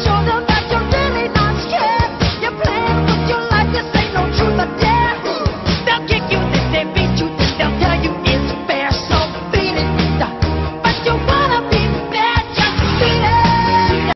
说的